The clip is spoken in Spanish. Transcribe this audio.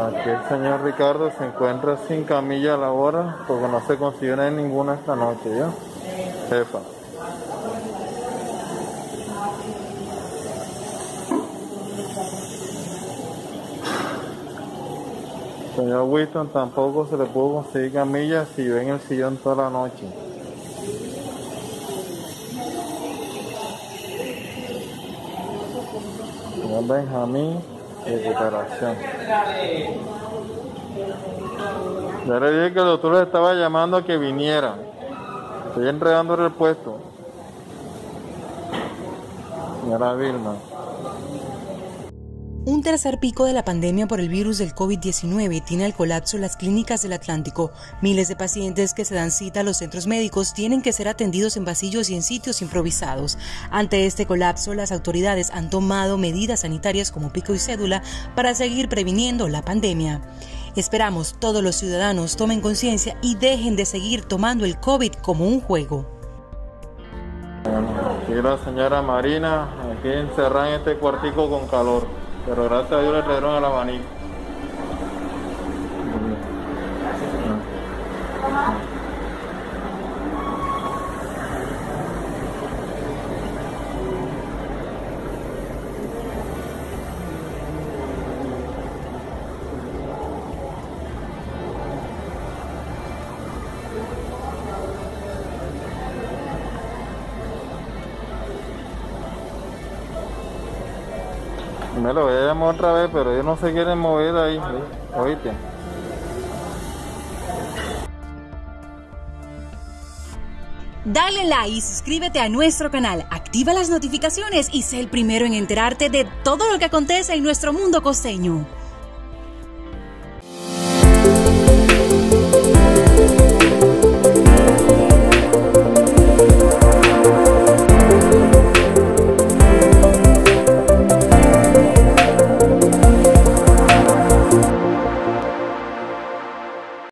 Aquí el señor Ricardo se encuentra sin camilla a la hora porque no se consiguió ninguna esta noche, ¿ya? Jefa. Señor Winston tampoco se le pudo conseguir camilla si yo en el sillón toda la noche. Señor Benjamín, recuperación. Ya le dije que el doctor le estaba llamando a que viniera. Estoy entregando el puesto. Señora Vilma. Un tercer pico de la pandemia por el virus del COVID-19 tiene al colapso las clínicas del Atlántico. Miles de pacientes que se dan cita a los centros médicos tienen que ser atendidos en pasillos y en sitios improvisados. Ante este colapso, las autoridades han tomado medidas sanitarias como pico y cédula para seguir previniendo la pandemia. Esperamos todos los ciudadanos tomen conciencia y dejen de seguir tomando el COVID como un juego. Aquí la señora Marina, aquí encerrada en este cuartico con calor. Pero gracias a Dios le trajeron el abanico. Me lo voy a llamar otra vez, pero ellos no se quieren mover ahí. Oíste. Dale like y suscríbete a nuestro canal, activa las notificaciones y sé el primero en enterarte de todo lo que acontece en nuestro mundo costeño.